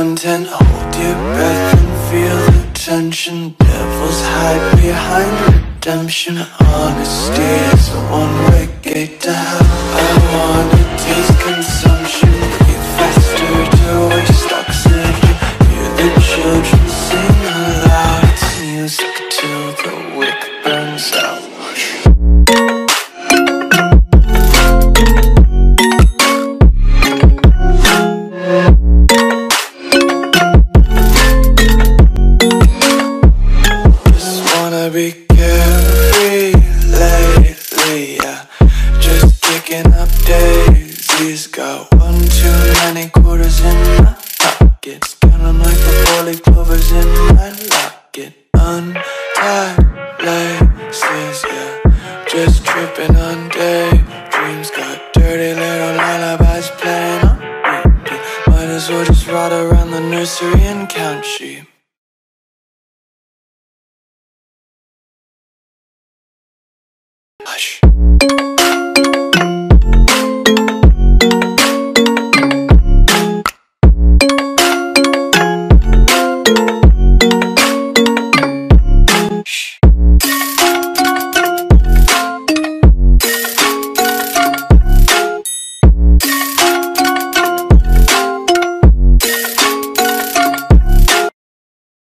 content, hold your breath and feel the tension. Devils hide behind redemption. Honesty is a one-way gate to hell. I wanna taste consumption, breathe faster to waste oxygen. Hear the children sing aloud. It's music till the wick too many quarters in my like the four leaf clovers in my yeah. Just tripping on daydreams. Got dirty little lullabies playing Might as well just ride around the nursery and count sheep. Hush.